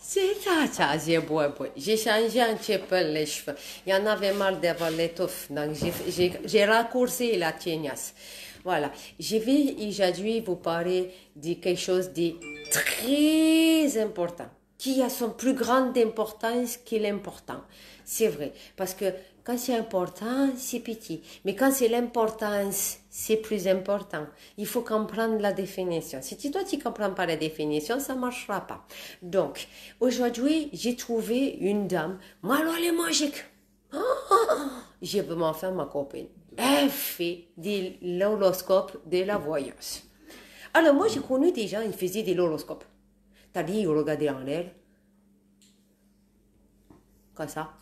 C'est ça, ça, j'ai beau, beau. J'ai changé un petit peu les cheveux. Il y en avait marre d'avoir les touffes, donc j'ai raccourci la tignasse. Voilà. Je vais aujourd'hui vous parler de quelque chose de très important, qui a son plus grande importance que l'important. C'est vrai, parce que quand c'est important, c'est petit. Mais quand c'est l'importance, c'est plus important. Il faut comprendre la définition. Si tu, toi, tu comprends pas la définition, ça marchera pas. Donc, aujourd'hui, j'ai trouvé une dame. Moi, alors, elle est magique. Je veux m'en faire ma copine. Elle fait de l'horoscope de la voyance. Alors, moi, j'ai connu des gens, ils faisaient de l'horoscope. T'as dit, ils regardaient en l'air. Comme ça.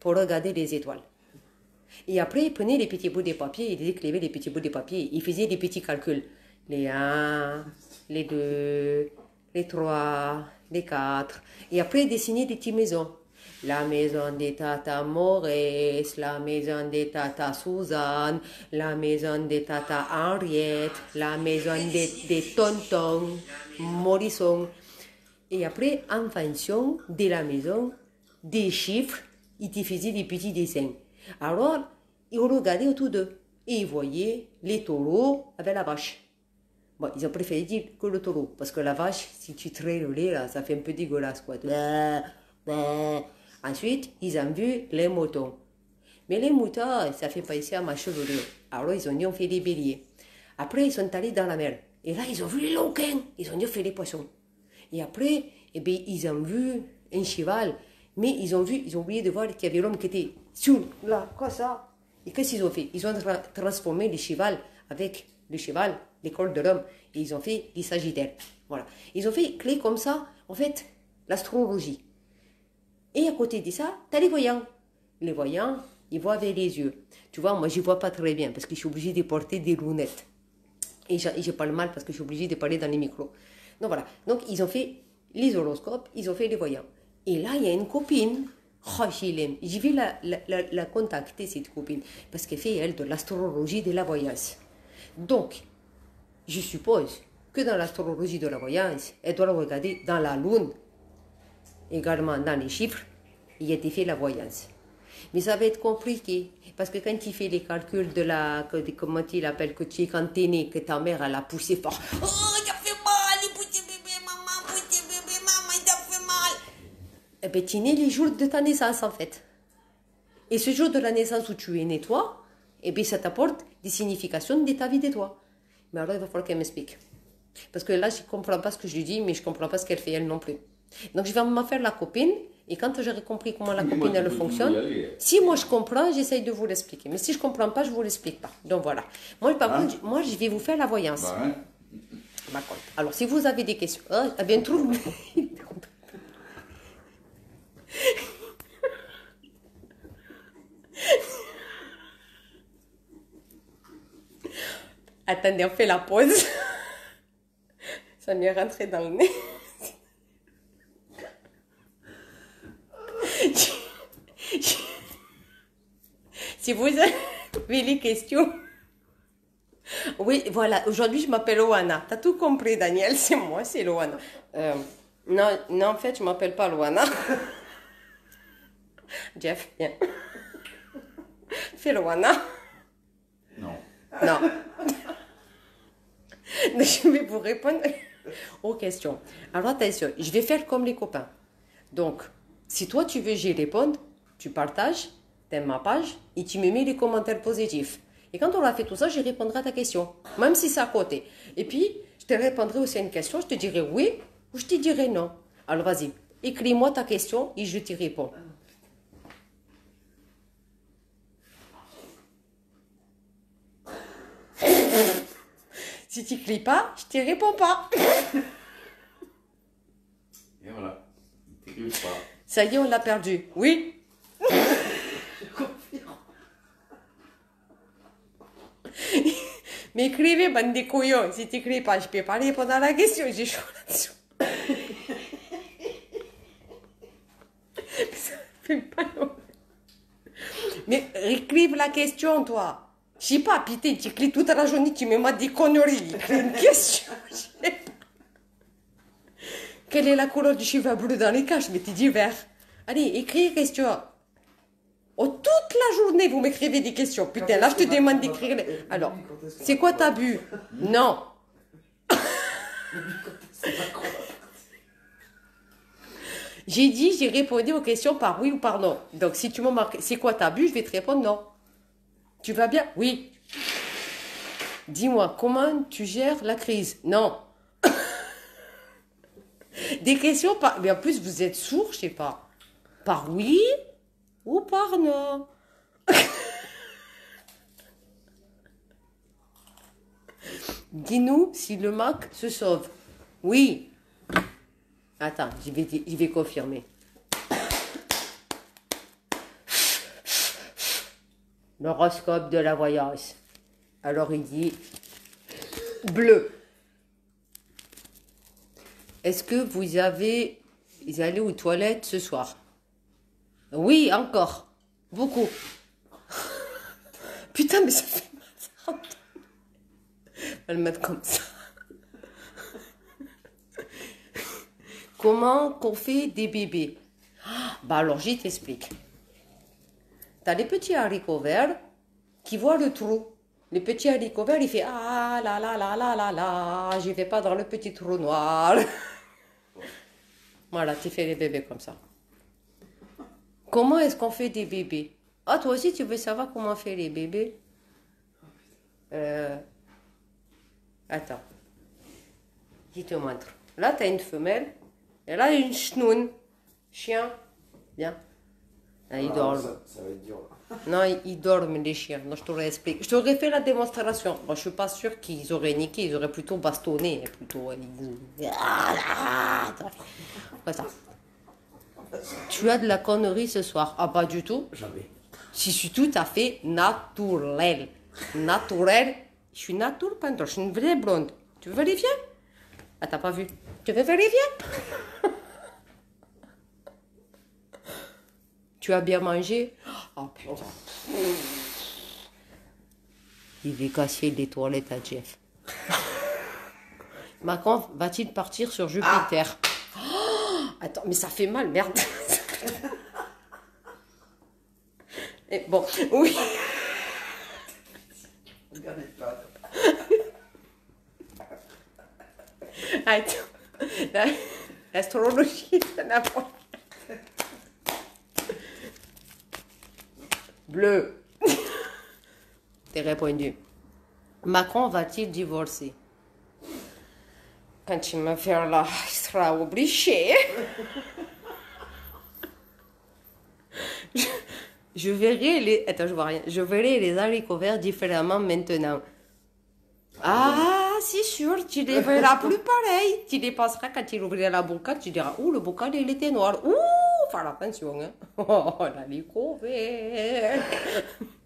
Pour regarder les étoiles. Et après, ils prenaient les petits bouts de papier, ils écrivaient les petits bouts de papier, ils faisaient des petits calculs. Les 1, les 2, les 3, les 4. Et après, ils dessinaient des petites maisons. La maison de Tata Maurice, la maison de Tata Suzanne, la maison de Tata Henriette, la maison de, de Tonton Morisson. Et après, en fonction de la maison, des chiffres, ils te faisaient des petits dessins. Alors, ils regardaient autour d'eux et ils voyaient les taureaux avec la vache. Bon, ils ont préféré dire que le taureau, parce que la vache, si tu traites le lait, ça fait un peu dégueulasse, quoi. Bah, bah. Ensuite, ils ont vu les moutons. Mais les moutons, ça fait ici à ma chevelure. Alors, ils ont dit, on fait des béliers. Après, ils sont allés dans la mer. Et là, ils ont vu les loquins. Ils ont dit, on fait les poissons. Et après, eh bien, ils ont vu un cheval. Mais ils ont vu, ils ont oublié de voir qu'il y avait l'homme qui était sur là, quoi ça Et qu'est-ce qu'ils ont fait? Ils ont tra- transformé le cheval avec le cheval, l'école de l'homme. Et ils ont fait les sagittaires. Voilà. Ils ont fait clé comme ça, en fait, l'astrologie. Et à côté de ça, tu as les voyants. Les voyants, ils voient avec les yeux. Tu vois, moi, je vois pas très bien parce que je suis obligée de porter des lunettes. Et je, et je parle mal parce que je suis obligée de parler dans les micros. Donc voilà. Donc ils ont fait les horoscopes, ils ont fait les voyants. Et là, il y a une copine. Oh, je vais la contacter, cette copine. Parce qu'elle fait, elle, de l'astrologie de la voyance. Donc, je suppose que dans l'astrologie de la voyance, elle doit regarder dans la lune, également dans les chiffres, il a été fait la voyance. Mais ça va être compliqué, parce que quand tu fais les calculs de la, comment tu l'appelles, que tu es quand t'es né, que ta mère, elle a poussé fort. Oh, ça fait mal, il pousse bébé, maman, pousse bébé, maman, ça fait mal. Eh bien, tu es né les jours de ta naissance, en fait. Et ce jour de la naissance où tu es né, toi, eh bien, ça t'apporte des significations de ta vie de toi. Mais alors, il va falloir qu'elle m'explique. Parce que là, je ne comprends pas ce que je lui dis, mais je ne comprends pas ce qu'elle fait elle non plus. Donc, je vais m'en faire la copine, et quand j'aurai compris comment la copine, elle fonctionne, si moi je comprends, j'essaye de vous l'expliquer. Mais si je comprends pas, je vous l'explique pas. Donc voilà. Moi, par Hein contre, je- moi, je vais vous faire la voyance. Bah, hein. Alors, si vous avez des questions, eh bien, trouve. Attendez, on fait la pause. Ça m'est rentré dans le nez. Si vous avez les questions. Oui, voilà. Aujourd'hui, je m'appelle Loana. T'as tout compris, Daniel. C'est moi, c'est Loana. Euh, non, non, en fait, je m'appelle pas Loana. Jeff, viens. Fais Loana. Non. Non. Je vais vous répondre aux questions. Alors attention, je vais faire comme les copains. Donc, si toi tu veux j'y répondre, tu partages, t'aimes ma page et tu me mets les commentaires positifs. Et quand on aura fait tout ça, je répondrai à ta question, même si c'est à côté. Et puis, je te répondrai aussi à une question, je te dirai oui ou je te dirai non. Alors vas-y, écris-moi ta question et je te réponds. Si tu n'écris pas, je te réponds pas. Et voilà. Pas? Ça y est, on l'a perdu. Oui. Mais écrivez, bande de couillons. Si tu n'écris pas, je peux pas répondre à la question. J'ai chaud long. Mais écrive la question, toi. Je sais pas, putain, tu écris toute la journée, tu me mets des conneries. Écris une question. Quelle est la couleur du cheval bleu dans les caches? Mais tu dis vert. Allez, écris question. Oh, toute la journée, vous m'écrivez des questions. Putain, là, je te demande d'écrire. les- Alors, c'est quoi t'as bu Non. J'ai dit, j'ai répondu aux questions par oui ou par non. Donc, si tu m'as marqué, c'est quoi t'as bu, je vais te répondre non. Tu vas bien? Oui. Dis-moi, comment tu gères la crise? Non. Des questions par. Mais en plus, vous êtes sourd, je sais pas. Par oui? Non Dis-nous si le Mac se sauve. Oui. Attends, je vais, je confirmer. L'horoscope de la voyance. Alors il dit bleu. Est-ce que vous avez allez aux toilettes ce soir? Oui, encore. Beaucoup. Putain, mais ça fait mal. On va le mettre comme ça. Comment qu'on fait des bébés? Ah, Bah alors, j'y t'explique. T'as les petits haricots verts qui voient le trou. Les petits haricots verts, il fait Ah là là là là là là, j'y vais pas dans le petit trou noir. voilà, tu fais les bébés comme ça. Comment est-ce qu'on fait des bébés? Ah, toi aussi, tu veux savoir comment on fait les bébés? Euh, Attends. Je te montre. Là, tu as une femelle. Et là, une chnoun. Chien. Bien. Là, ils Ah, dorment. Ça, ça va être dur. Non, ils, ils dorment, les chiens. Non, je t'aurais expliqué. Je t'aurais fait la démonstration. Moi, je suis pas sûre qu'ils auraient niqué. Ils auraient plutôt bastonné. Plutôt. ils- Ah, ah, attends. Comme ça. Tu as de la connerie ce soir. Ah, pas du tout. Jamais. Je suis tout à fait naturel. Naturel. Je suis naturel peintre. Je suis une vraie blonde. Tu veux vérifier? Ah, t'as pas vu Tu veux vérifier? Tu as bien mangé? Oh putain. Il va casser les toilettes à Jeff. Macron va-t-il partir sur Jupiter? Oh, Attends, mais ça fait mal, merde. Et bon, oui. Attends. La- L'astrologie, ça n'a pas. Bleu. T'es répondu. Macron va-t-il divorcer? Là, il sera obligé. je, je verrai les. Attends, je vois rien. Je verrai les haricots verts différemment maintenant. Ah, c'est sûr, tu les verras plus pareil. Tu les passeras quand il ouvrira la bocal, tu diras, ouh, le bocal, il était noir. Ouh, faire attention, hein. Oh, l'haricot vert.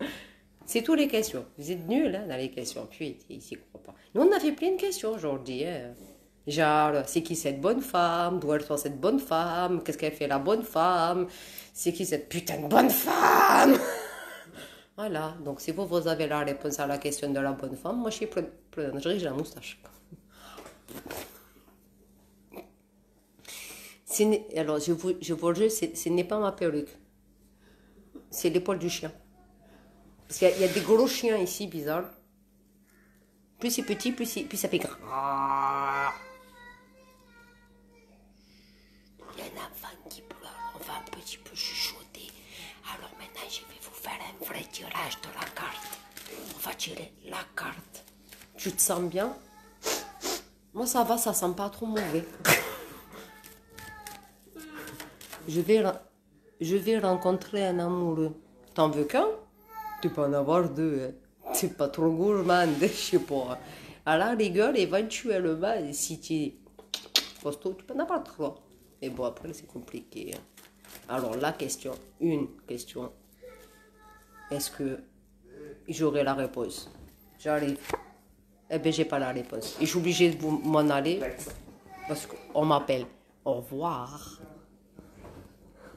C'est toutes les questions. Vous êtes nuls hein, dans les questions. Puis, il s'y croit pas. Nous, on a fait plein de questions aujourd'hui. hein. Genre, c'est qui cette bonne femme? D'où elle sort cette bonne femme? Qu'est-ce qu'elle fait la bonne femme? C'est qui cette putain de bonne femme? Voilà, donc si vous, vous avez la réponse à la question de la bonne femme, moi je suis pleine je j'ai la moustache. Alors, je vous, je vous le jure, ce n'est pas ma perruque. C'est l'épaule du chien. Parce qu'il y, a- des gros chiens ici, bizarres. Plus c'est petit, plus, plus ça fait grand. De la carte. On va tirer la carte. Tu te sens bien? Moi, ça va, ça sent pas trop mauvais. je, vais, je vais rencontrer un amoureux. T'en veux qu'un? Tu peux en avoir deux. Hein. C'est pas trop gourmand, je sais pas. À la rigueur, éventuellement, si tu es costaud, tu peux en avoir trois. Mais bon, après, c'est compliqué. hein. Alors, la question, une question. Est-ce que j'aurai la réponse J'arrive. Eh bien, j'ai pas la réponse. Et je suis obligée de m'en aller parce qu'on m'appelle. Au revoir.